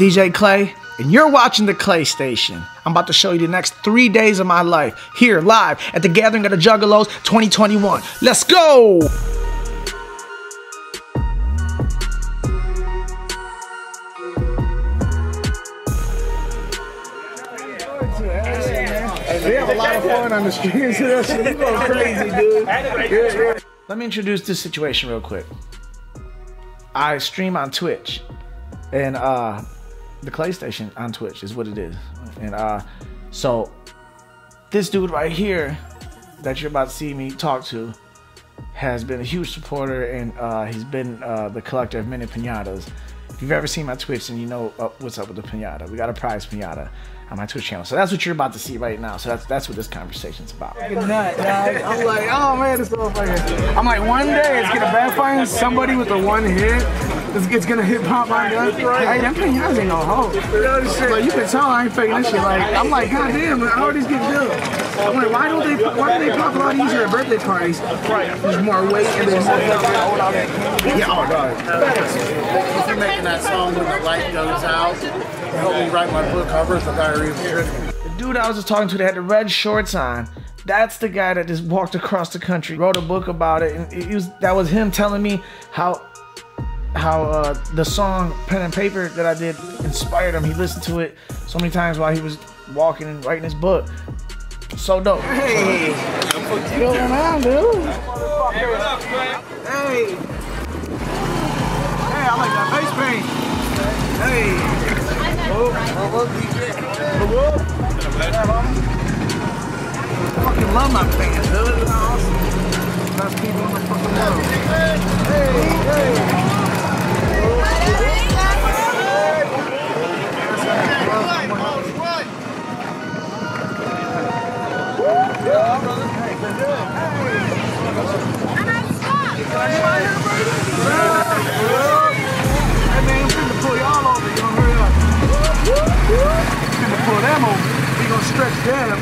DJ Clay, and you're watching the Clay Station. I'm about to show you the next three days of my life here live at the Gathering of the Juggalos 2021. Let's go! We have a lot of fun on the streets. We go crazy, dude. Let me introduce this situation real quick. I stream on Twitch, and uh, the Clay Station on Twitch is what it is. And uh, so this dude right here that you're about to see me talk to has been a huge supporter, and uh, he's been uh, the collector of many pinatas. If you've ever seen my Twitch, and you know uh, what's up with the pinata, we got a prize pinata on my Twitch channel. So that's what you're about to see right now. So that's that's what this conversation's about. I'm like, oh man, this motherfucker. I'm like, one day it's gonna backfire. Somebody with a one hit, it's, it's gonna hit pop my gun. Hey, them pinatas ain't no hope. Like you can tell I ain't faking this shit. Like I'm like, god damn, how are these getting built? I'm like, why don't they? Why do they pop a lot easier at birthday parties? There's more weight and there's more. Yeah, oh god. If you're making that song when the light goes out, help me write my book covers, the diary of Trippy. The dude I was just talking to that had the red shorts on. That's the guy that just walked across the country, wrote a book about it, and it was that was him telling me how how uh, the song "Pen and Paper" that I did inspired him. He listened to it so many times while he was walking and writing his book. So dope. Hey, what's going on, dude? Hey, what's up, man? Hey. Hey, I like that face paint. Hey. Oh, oh, oh. Oh, I fucking love my fans, dude. It's awesome. Best people in the fucking world. Hey, hey. Over. You gonna stretch them.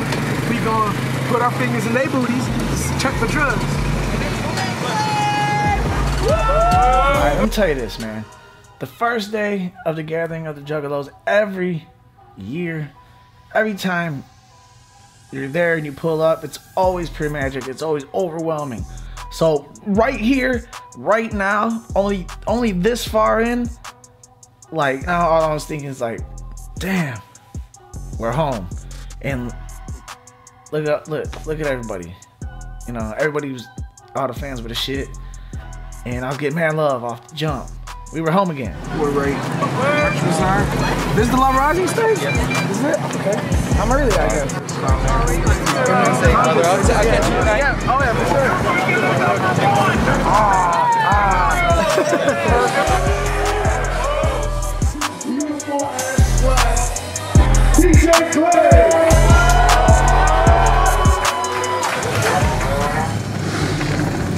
We gonna put our fingers in their booties. Check for drugs. Alright, let me tell you this, man. The first day of the gathering of the Juggalos, every year, every time you're there and you pull up, it's always pure magic. It's always overwhelming. So right here, right now, only only this far in, like now all I was thinking is like, damn, we're home. And look at look look at everybody. You know, everybody was all the fans were the shit. And I was getting mad love off the jump. We were home again. We're ready. This is the Love Rising stage? This is it? Okay. I'm early, I guess. Yeah. Oh, yeah, for sure.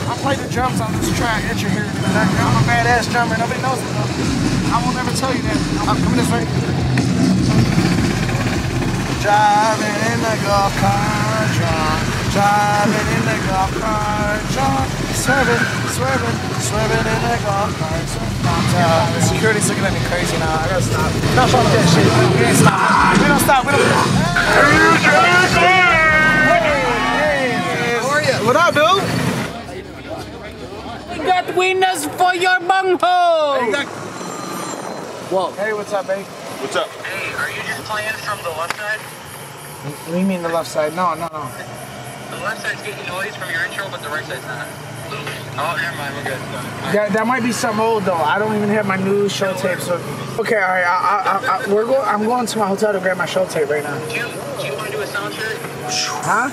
I play the drums on this track that you're hearing in the background. I'm a badass drummer. Nobody knows it though. I never tell you that. I'm coming this way. Driving in the golf cart, drunk. Driving in the golf cart, drunk. Swerving, swerving, swerving in the golf cart. Uh, the security's looking at me crazy now. I gotta stop. No, fuck that shit. We ain't stop. We don't stop. We don't. Hey, how are you? What up, dude? We got winners for your bunghole. Whoa. Hey, what's up, babe? What's up? Playing from the left side? What do you mean the left side? No, no, no. The left side's getting noise from your intro, but the right side's not. Oh, never mind, we're good. Alright. That, that might be something old though. I don't even have my new show tape. So okay, all right. I, I, I, we're going. I'm going to my hotel to grab my show tape right now. Do you, do you want to do a sound check? Huh?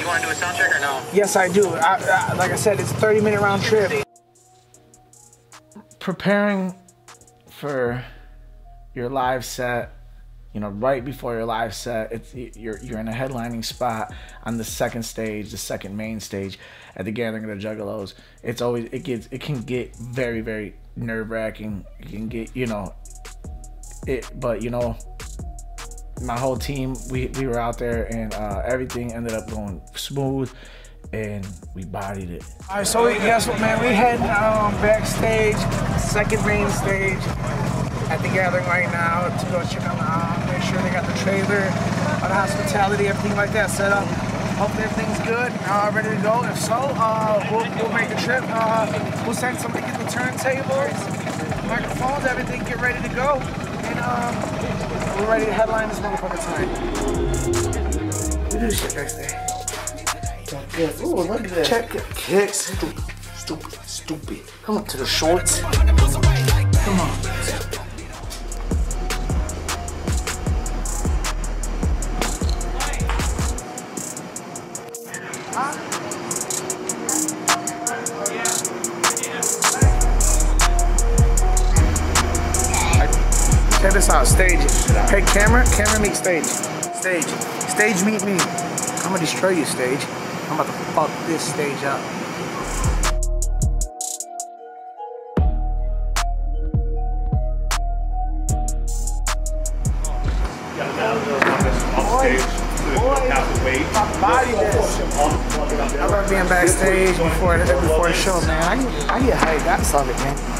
You want to do a sound check or no? Yes, I do. I, I, like I said, it's a 30 minute round trip. preparing for your live set you know right before your live set it's you're you're in a headlining spot on the second stage the second main stage at the gathering of the juggalos it's always it gets it can get very very nerve-wracking it can get you know it but you know my whole team we we were out there and uh, everything ended up going smooth and we bodied it All right, so we, guess what, man? We heading um, backstage, second main stage. at the gathering right now to go check on the, make sure they got the trailer, uh, the hospitality, everything like that set up. Hopefully everything's good, uh, ready to go. If so, uh, we'll, we'll make the trip. Uh, we'll send somebody to get the turntables, microphones, everything, get ready to go. And um, we're ready to headline this motherfucker tonight. We do shit next day. Good. Ooh, look at this. Check it. Kicks. Stupid. Stupid. Stupid. Come up to the shorts. Camera, camera meet stage. Stage. Stage meet me. I'm gonna destroy you, stage. I'm about to fuck this stage up. I love being backstage before before the show, man. I get, I get hyped. That's love it, man.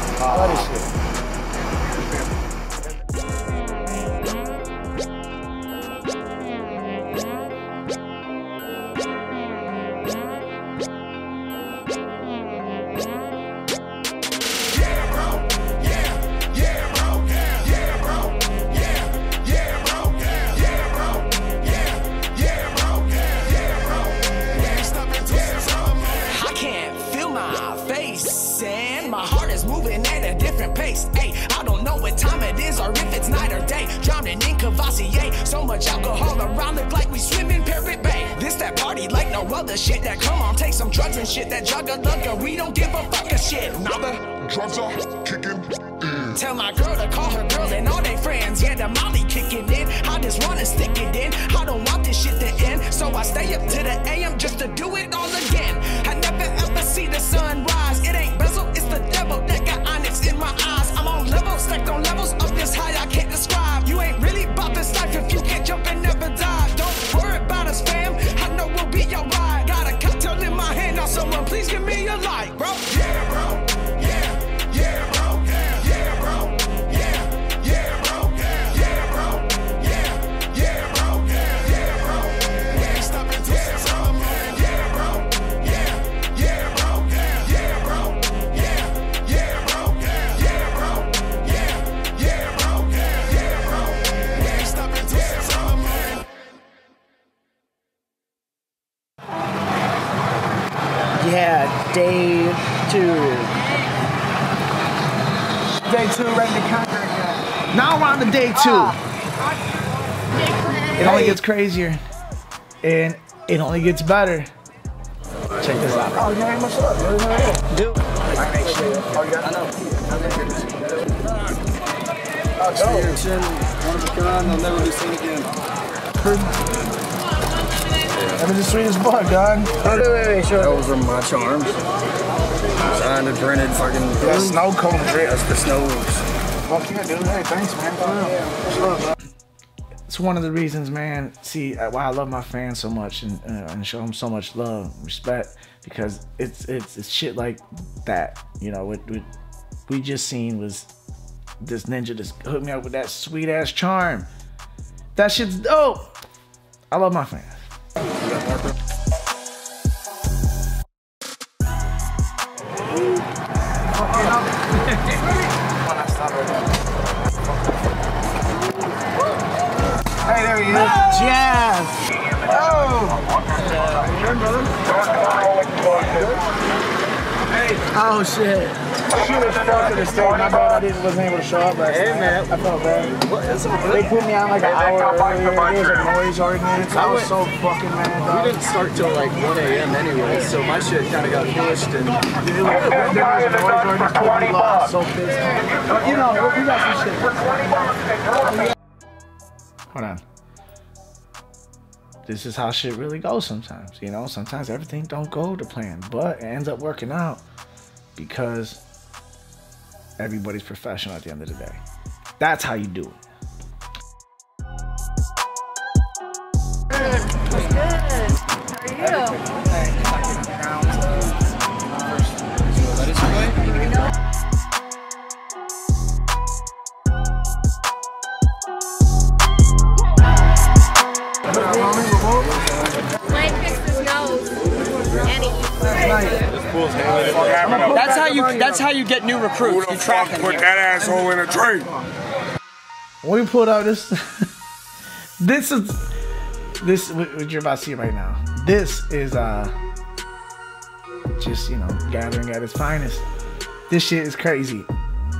Two. It only gets crazier. And it only gets better. Check this out. Oh, you ain't much up. Dude. I make shit. Oh, you got I know. Oh, dope. One of a kind, they'll never be seen again. That was the sweetest book, dog. Oh, wait, wait, wait, sure. Those are my charms. Signed and printed fucking. That snow cone drip. That's the snows. Fuck yeah, dude. Hey, thanks, man. It's one of the reasons, man. See, why I love my fans so much and, uh, and show them so much love, respect, because it's it's it's shit like that. You know, what, what we just seen was this ninja just hooked me up with that sweet ass charm. That shit's dope. I love my fans. Jazz. Oh. Oh shit. Shoot was fucked to the stage. My bad I didn't wasn't able to show up last Hey, night. man. I felt bad. They put me on like an hour earlier. There was a noise ordinance. I was so fucking mad, We didn't start till like 1 a.m. anyway, so my shit kind of got pushed and. There was a noise ordinance. Lost. So pissed. You know, we got some shit. Hold on. This is how shit really goes sometimes. You know, sometimes everything don't go to plan, but it ends up working out because everybody's professional at the end of the day. That's how you do it. That's how you. That's how you get new recruits. You trap them. Put that asshole in a tree. We pulled out this. this is this what you're about to see right now. This is uh just you know gathering at its finest. This shit is crazy.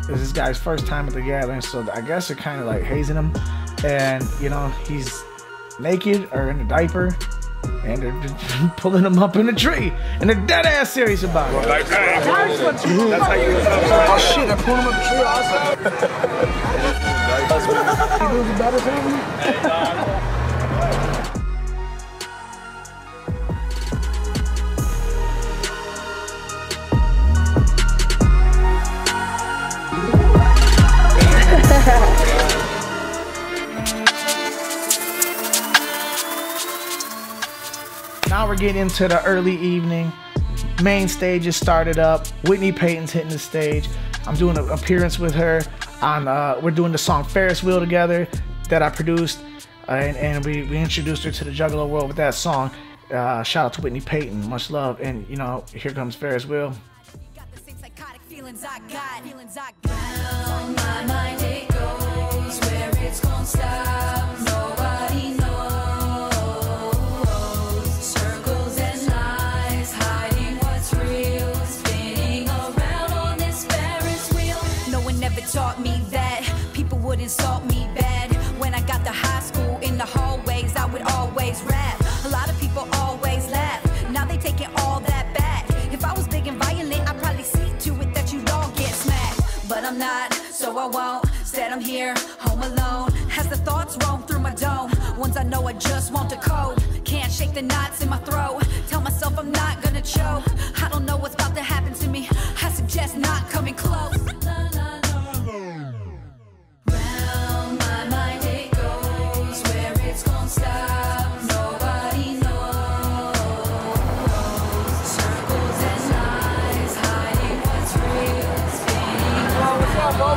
It's this guy's first time at the gathering, so I guess they're kind of like hazing him, and you know he's naked or in a diaper and they're just pulling him up in a tree, and they're dead ass serious about it. Like that. That's how you Oh shit, I pulled him up the tree also. he lose a better Now we're getting into the early evening. Main stage is started up. Whitney Peyton's hitting the stage. I'm doing an appearance with her on. Uh, we're doing the song Ferris Wheel together that I produced, uh, and, and we, we introduced her to the Juggalo world with that song. Uh, shout out to Whitney Peyton, much love. And you know, here comes Ferris Wheel. Feelings Home alone. As the thoughts roam through my dome, ones I know I just want to code. Can't shake the knots in my throat. Tell myself I'm not gonna choke. I don't know what's about to happen to me. I suggest not coming close. Round my mind it goes where it's. Nobody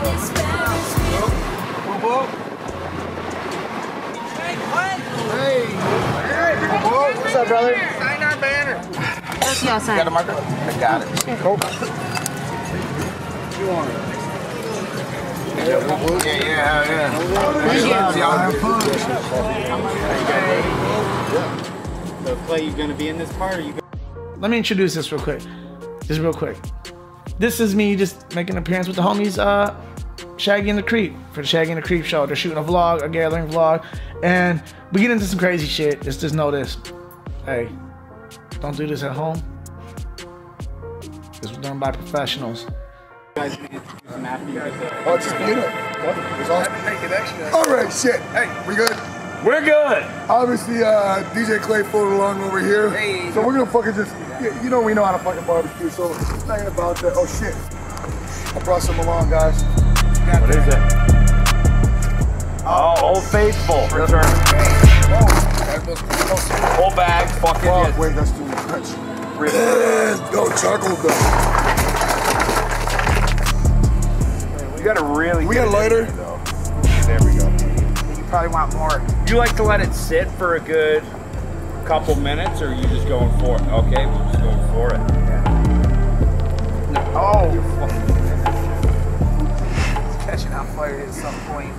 knows. What's up, brother? Sign our banner. Got a marker? I got it. Cool. Yeah, yeah, yeah. So, Clay, you gonna be in this part, or you? Let me introduce this real quick. Just real quick. This is me just making an appearance with the homies, uh, Shaggy and the Creep for the Shaggy and the Creep show. They're shooting a vlog, a gathering vlog, and we get into some crazy shit. Just just know this. Hey, don't do this at home. This was done by professionals. Oh, just be it. Awesome. All right, shit. Hey, we good? We're good. Obviously, uh, DJ Clay floated along over here. So we're gonna fucking just, you- you know, we know how to fucking barbecue. So it's not even about that. Oh shit! I brought some along, guys. What is it? Oh, Old Faithful. Return. Whole bag. Fucking Oh, yes. wait, that's too much. No charcoal though. You gotta really. We got a lighter? there, though. There we go. You probably want more. You like to let it sit for a good couple minutes, or you just going for it? Okay, we're just going for it. Oh. It's catching on fire at some point.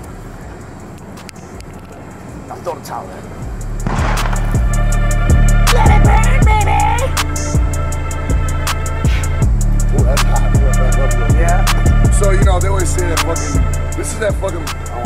I'll throw the towel in. Ooh, that's hot. Ooh, that's back up a little. Yeah. So you know they always say that fucking this is that fucking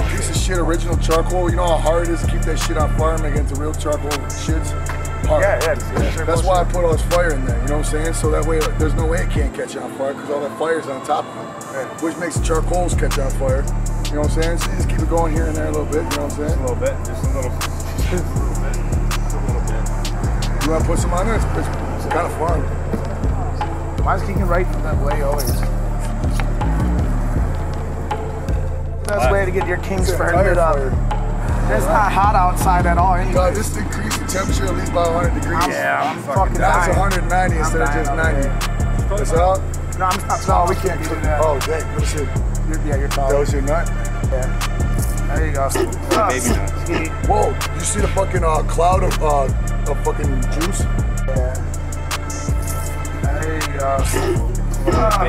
piece of shit original charcoal. You know how hard it is to keep that shit on fire, make it into real charcoal shits. Yeah, yeah. That's why I put all this fire in there. You know what I'm saying? So that way there's no way it can't catch on fire because all that fire's on top of it, which makes the charcoals catch on fire. You know what I'm saying? So you just keep it going here and there a little bit. You know what I'm saying? A little bit, just a little, just a little bit, just a little bit. You want to put some on there? It's, it's, it's kind of fun. Mine's kicking right from that way always. Best way to get your king's lit up. fire. It's not hot outside at all anyway. God, this temperature at least by 100 degrees. Yeah, I'm fucking Now it's dying. 190 instead of just 90. Is that out? No, I'm not. No, we can't do that. Oh, dang. Let me see. You're, yeah, you're tall. That was your nut? Yeah. There you go. Oh, Baby nut. see? Whoa, you see the fucking uh, cloud of, uh, of fucking juice? Yeah. uh,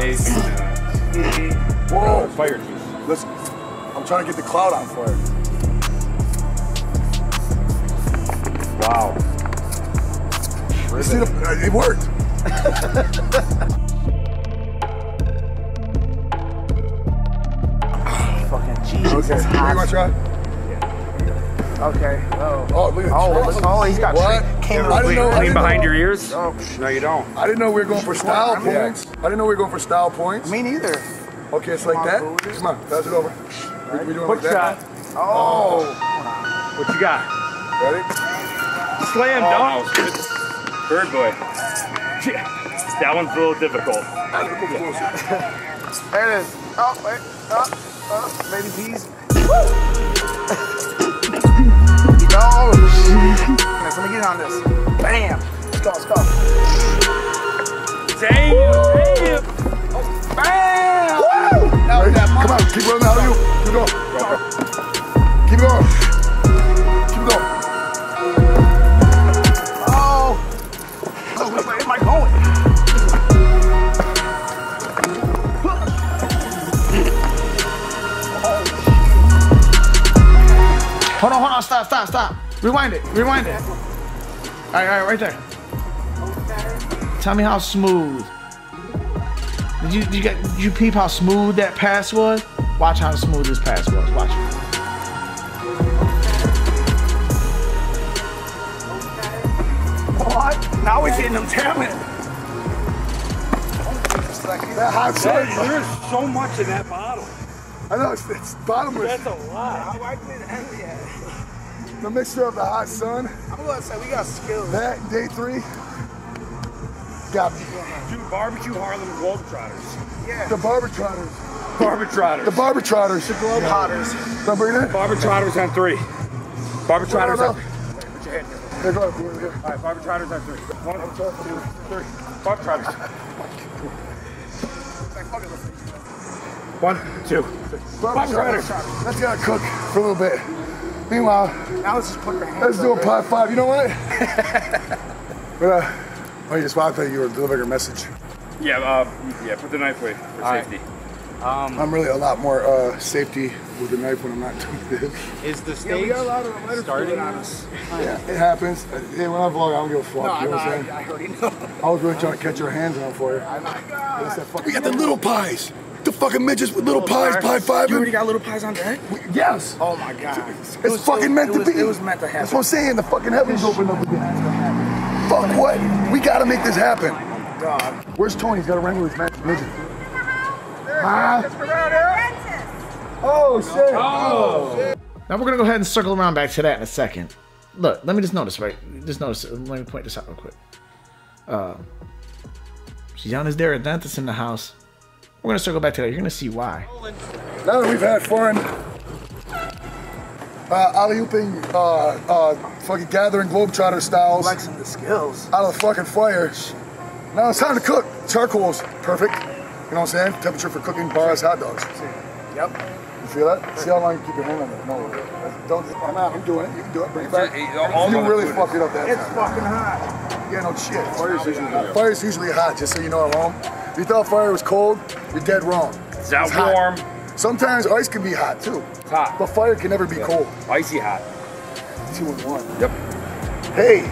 Baby. Whoa. Fire juice. Let's. I'm trying to get the cloud on fire. Wow. You see the, uh, it worked. Fucking Jesus. Okay. You want to try? Okay. Oh. Oh, look at Oh, oh, he's got what? came I didn't know. I didn't behind know, your ears? Oh, No, you don't. I didn't know we were going for style I mean- points. I didn't know we were going for style points. me neither. Okay, it's like on, that. Buddha. Come on, pass it over. We, we doing Quick like that? shot. Oh. What you got? Ready? Slam oh, dunk. Bird boy. Yeah. that one's a little difficult. I gotta closer. There it is. Oh, wait. Oh, oh, baby peas. no. Let's let me get on this. Bam. Let's go, let's go. Damn. Damn. Bam. Woo! That was that Come on, keep running. How are you? Keep going. Keep going. Stop, stop, stop. Rewind it, rewind it. All right, all right, right there. Tell me how smooth. Did you, did you get, did you peep how smooth that pass was? Watch how smooth this pass was. Watch. What? Now we're getting them talent. That hot sun. There's so much in that bottle. I know it's, it's bottomless. That's a lot. The mixture of the hot sun, I'm gonna say we got skills. that day three, got me. Dude, barbecue Harlem Globetrotters. Yeah. The barber trotters. Barber The barber trotters. The Globe Hotters. Don't bring it? Barber Trotters on three. Barber Trotters no. on Here, go ahead. Here, here. All right, Barber Trotters on three. One, two, three. Barber Trotters. One, two. Barber trotters. Let's gotta cook for a little bit. Meanwhile, Now let's just put our hands let's do a up. pot five. You know what? but, uh, oh, you just I thought you were delivering a message. Yeah, uh, yeah. Put the knife away for All right. safety. I'm really a lot more uh, safety with the knife when I'm not doing this. Is the Yeah, we stage got a lot of letters starting? on us. Yeah, it happens. Uh, Yeah, when I vlog, I don't give a fuck. No, you know no, what I, I'm saying? I already know. I was really trying to catch your hands on for you. It's that fucking- We got the little pies. The fucking midgets with little pies, pie five. You already got little pies on deck? Yes. Oh my god. It's fucking meant it to was, be. It was meant to That's what I'm saying. The fucking heavens open up again. Fuck what? We gotta make this happen. God. Where's Tony? He's got to wrangle his man- midget. Huh? Oh shit. Now we're gonna go ahead and circle around back to that in a second. Look, let me just notice, right? Just notice. Let me point this out real quick. Uh, Gianna's there, a dentist in the house. We're gonna circle back to that. You're gonna see why. Now that we've had fun uh, alley-ooping, uh, uh, fucking gathering globetrotter styles Flexing the skills. out of the fucking fire, now it's time to cook. Charcoal's perfect. You know what I'm saying? Temperature for cooking bars, hot dogs. Yep. You feel that? See how long you keep your hand on it. No, don't. I'm out. I'm doing it. You can do it. Bring it back. all You really food fuck it up that It's time. fucking hot. Yeah, no shit. Fire's usually hot. Fire's usually hot, just so you know at home. If you thought fire was cold, you're dead wrong. It's out It's hot. warm. Sometimes ice can be hot too. It's hot. But fire can never be cold. Icy hot. Two in one. Yep. Hey,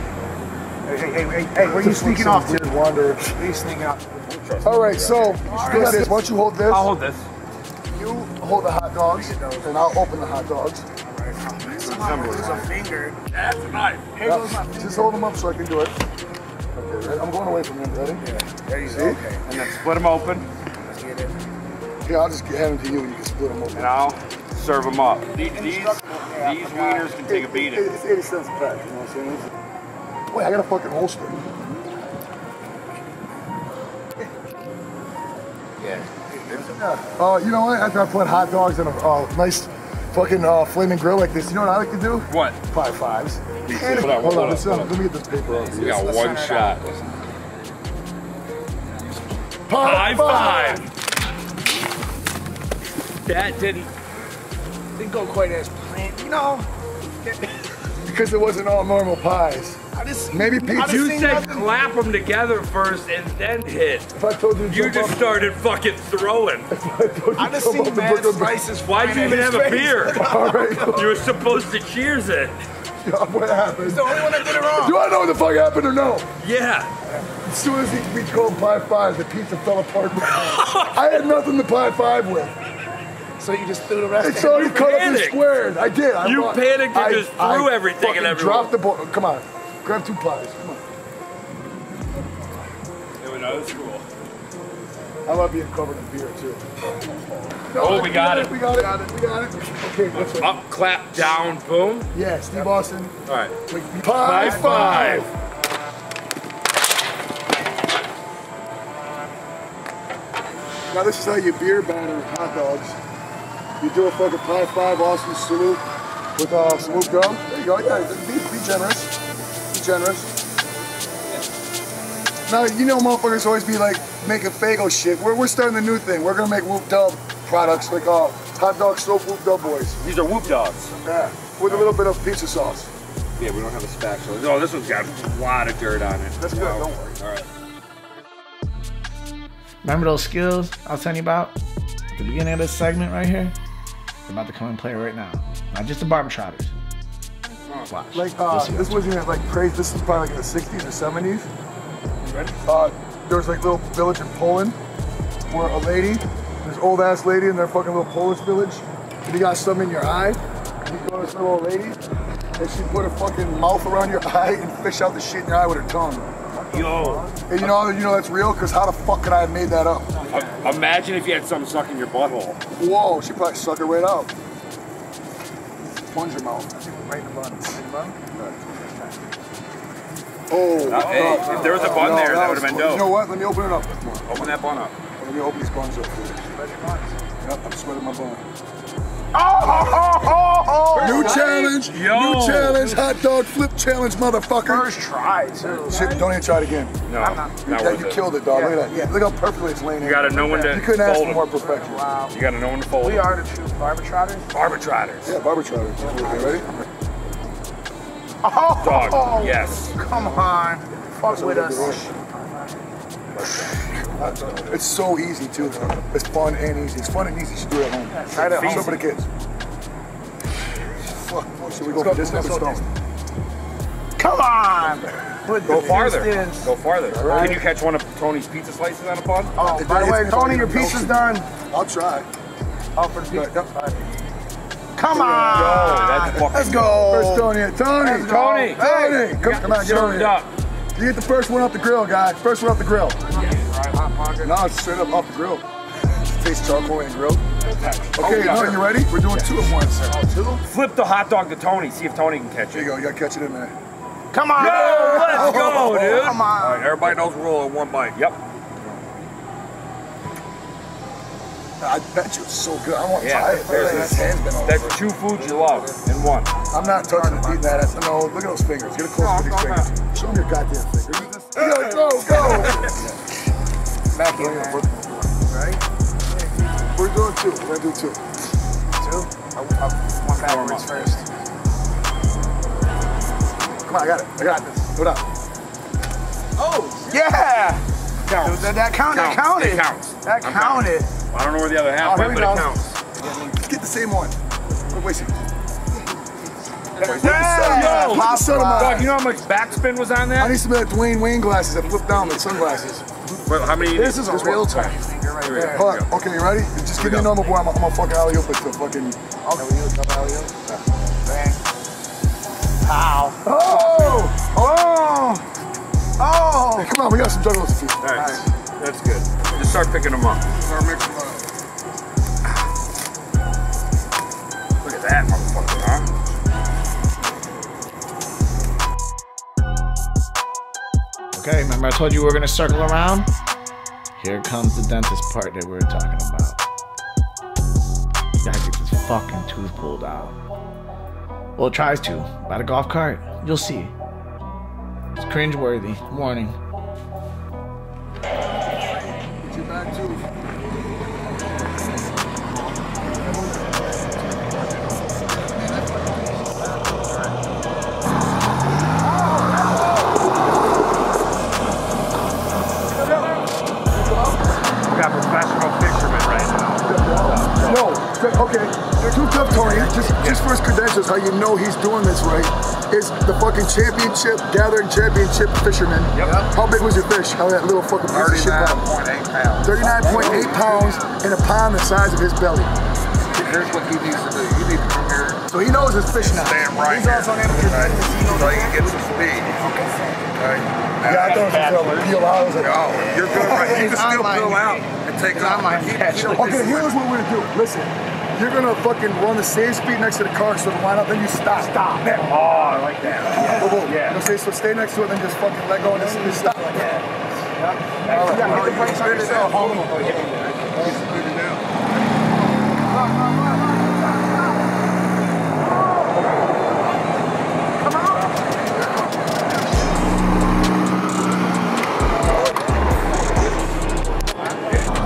Hey, hey, hey, hey, hey, where you sneaking off to? weird Wanderer. Where you sneaking off? All right, so we got this. Why don't you hold this? I'll hold this. You hold the hot dogs, and I'll open the hot dogs. Somehow lose a finger. That's a knife. Here goes my finger. Just hold them up so I can do it. Okay, ready? I'm going away from him. Ready? There you See? go. Okay. And then split them open, Let's get it. Here, I'll just hand them to you, and you can split them open. and I'll serve them up. These, these, these wieners can take a beating. It's 80 cents a pack, you know what I'm saying? Wait, I got a fucking holster. Yeah. Uh, you know what? After I put hot dogs in a uh, nice fucking uh, flaming grill like this, you know what I like to do? What? Five fives. Hold on, Hold hold on, on, let's, hold on. let me get this paper out. We got one shot. High High five. That didn't. Didn't go quite as planned. You know, because it wasn't all normal pies. I just Maybe I pizza. just You said nothing. clap them together first and then hit. If I told you to You just up- started fucking throwing. if I told you I to just jump seen the mad slices. Why'd you even have his a beer? All right. You were supposed to cheers it. what happened? The only one that did it wrong. Do I know what the fuck happened or no? Yeah. As soon as he reached called pie five, the pizza fell apart. I had nothing to pie five with. So you just threw the rest. And so in. he cut up in panicked. squares. I did. I You wa- panicked and I- just I threw everything fucking at everyone. Dropped the ball. Come on. Grab two pies. Come on. That was cool. I love being covered in beer too. Oh, we got it. We got it. We got it. Okay, what's up? Up, clap, down, boom. Yeah, Steve Austin. All right. Like, pie High five. five. Now this is how you beer batter hot dogs. You do a fucking pie five Austin salute with uh, whoop gum. There you go. Yeah, be, be generous. Be generous. Now you know motherfuckers always be like making Faygo shit. We're, we're starting a new thing. We're gonna make whoop dub products like uh, hot dog soap whoop dub boys. These are whoop dogs. Yeah, with a little bit of pizza sauce. Yeah, we don't have a spatula. No, this one's got a lot of dirt on it. That's good. Don't worry. All right. Remember those skills I was telling you about at the beginning of this segment right here? They're about to come and play right now. Not just the barber trotters. Watch. Like uh, see this wasn't even like crazy. This is probably like in the 60s or 70s. Uh, there was like a little village in Poland where a lady, this old ass lady in their fucking little Polish village, and you got something in your eye. You go to this little old lady, and she put her fucking mouth around your eye and fish out the shit in your eye with her tongue. Yo, And you know, you know that's real because how the fuck could I have made that up? uh, imagine if you had something stuck in your butthole. Whoa, she probably suck it right out. Plunge your mouth. Right in the bun. Right in the bun? Oh, Uh, hey, if there was a bun no, there, that was would've been cool. dope. You know what? Let me open it up. Open that bun up. Let me open these buns up for you. Yep, I'm sweating my bun. Oh! New challenge. Yo. New challenge. Hot dog flip challenge, motherfucker. First try too. Shit, don't even try it again. No, not Yeah, worth you it. killed it, dog. Yeah, Look at that. yeah. Look how perfectly it's laying You gotta know when to You couldn't ask fold for more perfection. Wow. You gotta know when to fold We are the true barber trotters. Barber trotters. Yeah, barber trotters. Okay, ready? Oh, Dog, yes. Come on. Fuck with us. It's so easy too. It's fun and easy. It's fun and easy. You should do it at home. Try it at home. it for the kids. Fuck. Should we go for this episode? Come on. Go farther. Go farther. Can you catch one of Tony's pizza slices on a bun? Oh, by the way, Tony, your pizza's done. I'll try. Oh, for the pizza. Yep. Come Yo, on. that's fucking Let's go. First Tony. Tony. Let's go. Tony. Tony. Come, come on, get over Served up. You get the first one off the grill, guy. First one off the grill. Right, hot pocket. No, it's straight up off the grill. Taste charcoal and grill. Oh, okay, yeah. no, you ready? We're doing two at once. Oh, two? Flip the hot dog to Tony. See if Tony can catch There it. you go. You gotta catch it in there. Come on. Yo, let's go, dude. Come on. right, everybody knows we're rolling one bite. Yep. I bet you it's so good. I want to Yeah, try it. there's His hand's been all That's over. two foods you love in one. I'm not touching it, eating that. That's, no, look at those fingers. Get a close look at these fingers. Show me your goddamn fingers. Go, go, go. Mac, you Right? We're doing two. We're gonna do two. Two. I, I, one backwards first. Come on, I got it. I got this. Hold up. Oh, yeah. Counts. That, that count, that Counts. counted. It counts. That I'm counted. I don't know where the other half Oh, went, we but it counts. Let's get the same one. A second. Yeah. Yo, Pop you know how much backspin was on that? I need some of that Dwayne Wayne glasses that flip down like sunglasses. Well, how many? This is a real time. Right Here we there. Hold on. Okay, you ready? Just give me a normal boy. I'm, gonna fucking alley oop it to fucking. Bang. Pow. Oh! Oh. Oh. Hey, come on, we got some juggalos to feed. All right, that's good. Just start picking them up. Start mixing them up. Look at that motherfucker, huh? Okay, remember I told you we were gonna circle around? Here comes the dentist part that we were talking about. You Gotta get this fucking tooth pulled out. Well, it tries to. By the golf cart, you'll see. It's cringeworthy. Warning. Videos, how you know he's doing this right, is the fucking championship, gathering championship fisherman. How big was your fish? How that little fucking piece of shit 39.8 pounds. 39.8 pounds in a pond the size of his belly. Here's what he needs to do. You need to come here. So he knows his fish now. Stand right He's also an amateur. Right. So he can get some speed. Okay. Yeah, I thought it peel out. I was like, Oh, you're good right You can still here. out and take off. Okay, here's what we're gonna do. Listen, you're gonna fucking run the same speed next to the car so the line up, then you stop. Stop. Oh, I like that. Boom, boom. Yeah. You know, say, so stay next to it, then just fucking let go and just, just stop. Yeah. Yeah, hit the brakes on yourself.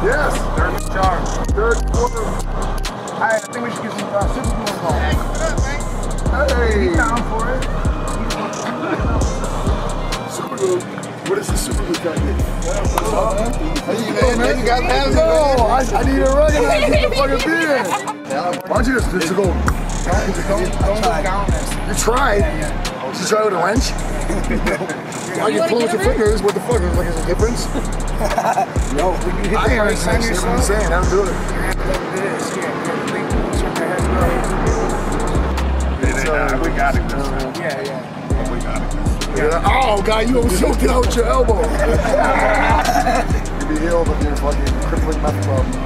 Yes. Third charge. Third quarter. All right, I think we should get some uh, super glue involved. Hey. Down for it. Super glue. What is the super glue got here? You got that? No, I, I need to recognize the fucking beer. Why don't you just, just go? You tried. Did you try with a wrench? Why you pulling with your fingers? What the fuck? Like, is a difference? No, when you hit I the ain't brakes on understand what I'm yourself, saying. I don't do it. this, yeah, yeah, We got it. yeah, yeah. We got it. Yeah. Oh, God, you almost choked it out your elbow. You'll be healed of your fucking crippling meth problem.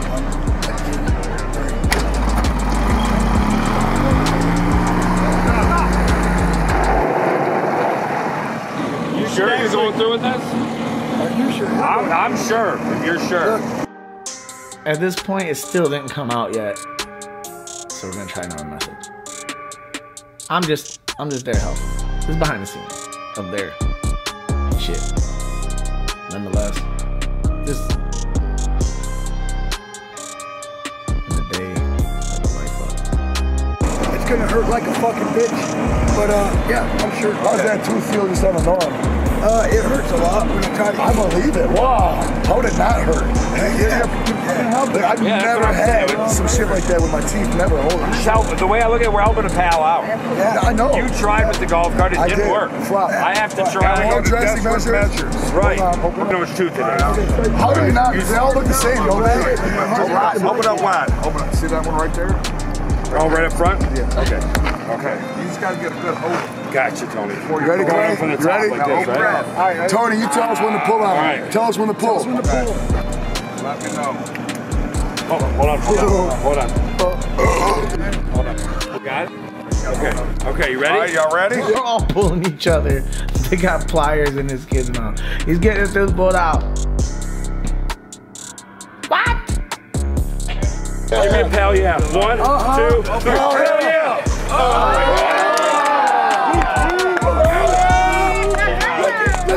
You sure you're going through with this? Are you sure? I'm, I'm sure. If you're sure. At this point, it still didn't come out yet. So we're gonna try another method. I'm just, I'm just there helping. This is behind the scenes of their shit. Nonetheless, this in the day of the life of It's gonna hurt like a fucking bitch. But uh, yeah, I'm sure. How's that tooth feel just on a norm? Uh, it hurts a lot when I try to. I believe it. Wow. How did that hurt? Yeah, Like, I've Yeah, never had some shit like that with my teeth. Never hold it. The way I look at it, we're helping a pal out. Yeah, I know. You tried with the golf cart, it I didn't did. work. Flop. I have to try. All drastic measures. Right. Hold on, open No, it's two today. How do you not? They all look the same, don't they? Open up wide. Open up. See that one right there? Oh, right up front? Yeah. Okay. Okay. You just gotta get a good hold. Gotcha, Tony. You ready, Going guys? from the You top ready? like this, right? Tony, you tell us when to pull out. All right. Tell us when to pull. Let me know. Hold on, hold on, hold on, hold on. Hold on. Got it? Okay. Okay, you ready? right, y'all ready? They're all pulling each other. They got pliers in this kid's mouth. He's getting this boat out. What? Give me a pal, yeah. One, uh-huh. two, three. Hell yeah! Oh,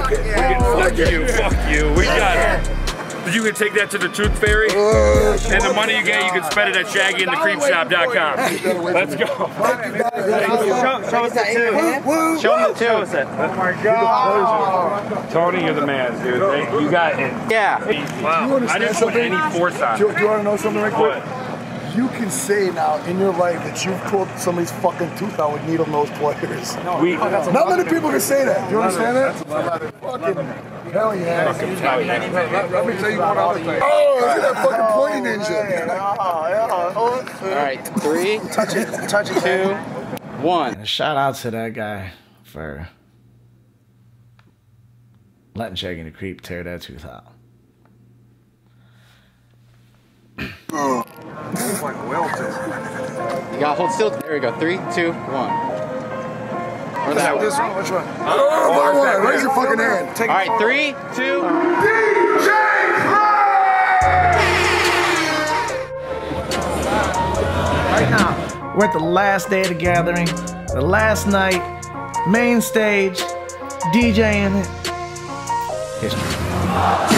Fuck you, fuck you. We got it. You can take that to the Tooth Fairy, oh, and the money you get, you can spend it at shaggyandthecreepshop.com. Let's go. Show, show us the two. Show them the two. Show us it. Oh my God. Tony, you're the man, dude. You got it. Yeah. Wow. I didn't put any force on Do, it. do you want to know something right quick? What? You can say now in your life that you've pulled somebody's fucking tooth out with needle nose pliers. No, We, Not many people can say that. Do you understand that? Fucking hell yeah. Let me tell you one other thing. Oh, look at that fucking pointy ninja. All right. Three. Touch it. Touch it. Two. One. And shout out to that guy for letting Shaggy the Creep tear that tooth out. Like Welton. You gotta hold still. There we go. Three, two, one. Or that one. This one, which one? Oh, one, one. Raise your fucking hand. All right. Three, two. DJ Right now, we're at the last day of the gathering, the last night, main stage, DJing it. History.